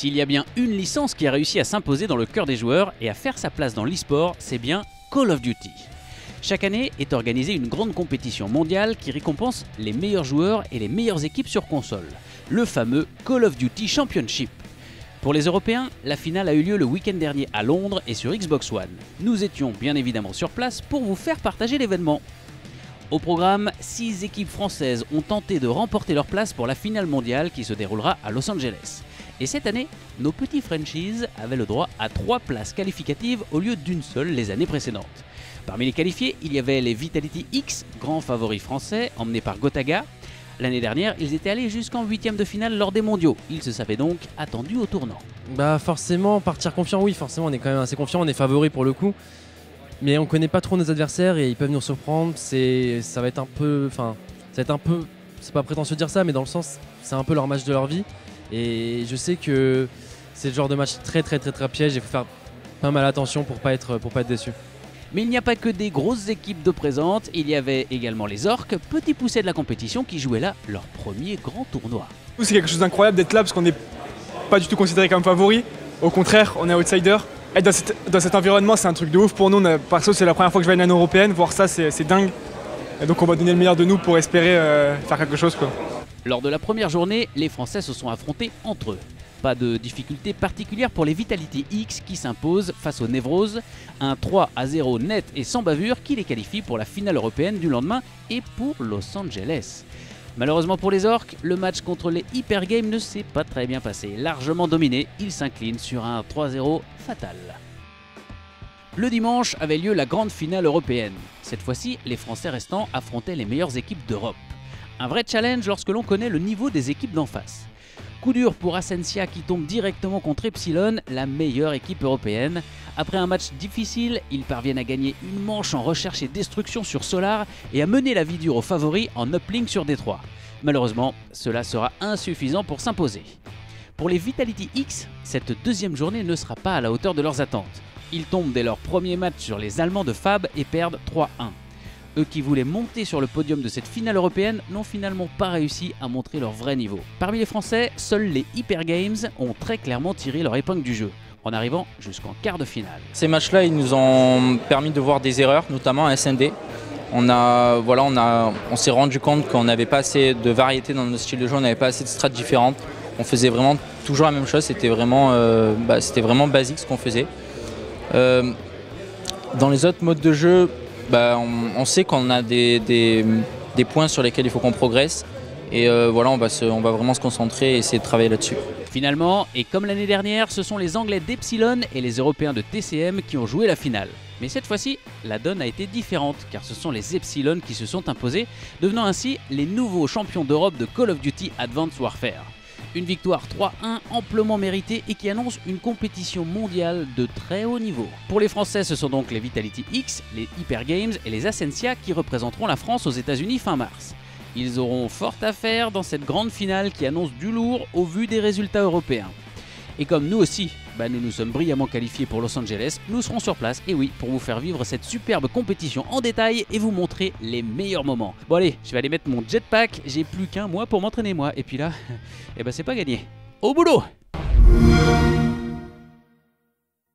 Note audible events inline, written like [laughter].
S'il y a bien une licence qui a réussi à s'imposer dans le cœur des joueurs et à faire sa place dans l'e-sport, c'est bien Call of Duty. Chaque année est organisée une grande compétition mondiale qui récompense les meilleurs joueurs et les meilleures équipes sur console, le fameux Call of Duty Championship. Pour les Européens, la finale a eu lieu le week-end dernier à Londres et sur Xbox One. Nous étions bien évidemment sur place pour vous faire partager l'événement. Au programme, 6 équipes françaises ont tenté de remporter leur place pour la finale mondiale qui se déroulera à Los Angeles. Et cette année, nos petits franchises avaient le droit à 3 places qualificatives au lieu d'une seule les années précédentes. Parmi les qualifiés, il y avait les Vitality X, grands favoris français, emmenés par Gotaga. L'année dernière, ils étaient allés jusqu'en huitième de finale lors des mondiaux. Ils se savaient donc attendus au tournant. Bah forcément, partir confiant, oui, forcément, on est quand même assez confiant, on est favori pour le coup. Mais on connaît pas trop nos adversaires et ils peuvent nous surprendre. C'est, ça va être un peu, enfin, ça va être un peu, c'est pas prétentieux de dire ça, mais dans le sens, c'est un peu leur match de leur vie. Et je sais que c'est le genre de match très très très très piège. Il faut faire pas mal attention pour pas être pour pas être déçu. Mais il n'y a pas que des grosses équipes de présentes, il y avait également les Orques, petits poussés de la compétition qui jouaient là leur premier grand tournoi. C'est quelque chose d'incroyable d'être là parce qu'on n'est pas du tout considéré comme favori. Au contraire, on est outsider. Être dans, cet environnement, c'est un truc de ouf pour nous. Perso, c'est la première fois que je vais à une année européenne. Voir ça, c'est dingue. Et donc, on va donner le meilleur de nous pour espérer euh, faire quelque chose. Quoi. Lors de la première journée, les Français se sont affrontés entre eux. Pas de difficulté particulière pour les Vitality X qui s'imposent face aux Névroses. Un 3 à 0 net et sans bavure qui les qualifie pour la finale européenne du lendemain et pour Los Angeles. Malheureusement pour les Orques, le match contre les Hyper Games ne s'est pas très bien passé. Largement dominé, ils s'inclinent sur un 3-0 fatal. Le dimanche avait lieu la grande finale européenne. Cette fois-ci, les Français restants affrontaient les meilleures équipes d'Europe. Un vrai challenge lorsque l'on connaît le niveau des équipes d'en face. Coup dur pour Ascensia qui tombe directement contre Epsilon, la meilleure équipe européenne. Après un match difficile, ils parviennent à gagner une manche en recherche et destruction sur Solar et à mener la vie dure aux favoris en uplink sur Détroit. Malheureusement, cela sera insuffisant pour s'imposer. Pour les Vitality X, cette deuxième journée ne sera pas à la hauteur de leurs attentes. Ils tombent dès leur premier match sur les Allemands de Fab et perdent 3-1. Eux qui voulaient monter sur le podium de cette finale européenne n'ont finalement pas réussi à montrer leur vrai niveau. Parmi les Français, seuls les Hyper Games ont très clairement tiré leur épingle du jeu en arrivant jusqu'en quart de finale. Ces matchs-là, ils nous ont permis de voir des erreurs, notamment à SND. On, voilà, on, on s'est rendu compte qu'on n'avait pas assez de variété dans notre style de jeu, on n'avait pas assez de strates différentes. On faisait vraiment toujours la même chose, c'était vraiment, euh, bah, vraiment basique ce qu'on faisait. Euh, dans les autres modes de jeu, bah, on, sait qu'on a des, points sur lesquels il faut qu'on progresse. Et euh, voilà, on va, on va vraiment se concentrer et essayer de travailler là-dessus. Finalement, et comme l'année dernière, ce sont les Anglais d'Epsilon et les Européens de TCM qui ont joué la finale. Mais cette fois-ci, la donne a été différente, car ce sont les Epsilon qui se sont imposés, devenant ainsi les nouveaux champions d'Europe de Call of Duty Advanced Warfare. Une victoire 3-1 amplement méritée et qui annonce une compétition mondiale de très haut niveau. Pour les Français, ce sont donc les Vitality X, les Hyper Games et les Ascensia qui représenteront la France aux États-Unis fin mars. Ils auront fort à faire dans cette grande finale qui annonce du lourd au vu des résultats européens. Et comme nous aussi, bah, nous nous sommes brillamment qualifiés pour Los Angeles, nous serons sur place, et oui, pour vous faire vivre cette superbe compétition en détail et vous montrer les meilleurs moments. Bon allez, je vais aller mettre mon jetpack, j'ai plus qu'un mois pour m'entraîner moi, et puis là, [laughs] eh ben c'est pas gagné. Au boulot